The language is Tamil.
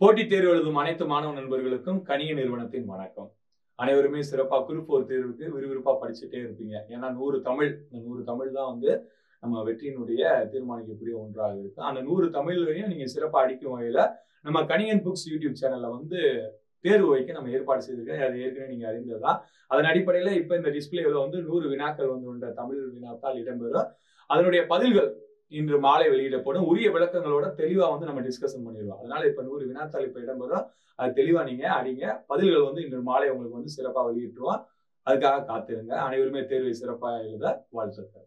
போட்டித் தேர்வு எழுதும் அனைத்து மாணவ நண்பர்களுக்கும் கணிய நிறுவனத்தின் வணக்கம். அனைவருமே சிறப்பாக குரூப் ஒரு தேர்வுக்கு விறுவிறுப்பாக படிச்சுட்டே இருப்பீங்க. ஏன்னா நூறு தமிழ் இந்த நூறு தமிழ் தான் வந்து நம்ம வெற்றியினுடைய தீர்மானிக்கக்கூடிய ஒன்றாக இருக்கு. அந்த நூறு தமிழ்லையும் நீங்கள் சிறப்பாக அடிக்கும் வகையில் நம்ம கணியன் புக்ஸ் யூடியூப் சேனலில் வந்து தேர்வு வைக்க நம்ம ஏற்பாடு செய்திருக்கோம் அது ஏற்கனவே நீங்கள் அறிந்ததுதான் அதன் அடிப்படையில் இப்போ இந்த டிஸ்பிளேவில் வந்து நூறு வினாக்கள் வந்து கொண்ட தமிழ் வினாத்தால் இடம்பெறும். அதனுடைய பதில்கள் இன்று மாலை வெளியிடப்படும். உரிய விளக்கங்களோட தெளிவா வந்து நம்ம டிஸ்கஷன் பண்ணிடுவோம். அதனால இப்ப நூறு வினாத்தாள் இப்ப இடம்பெறும் அது தெளிவா நீங்க அடிங்க. பதில்கள் வந்து இன்று மாலை உங்களுக்கு வந்து சிறப்பா வெளியிட்டுருவோம். அதுக்காக காத்திருங்க. அனைவருமே தேர்வை சிறப்பாக எழுத வாழ்த்துக்கள்.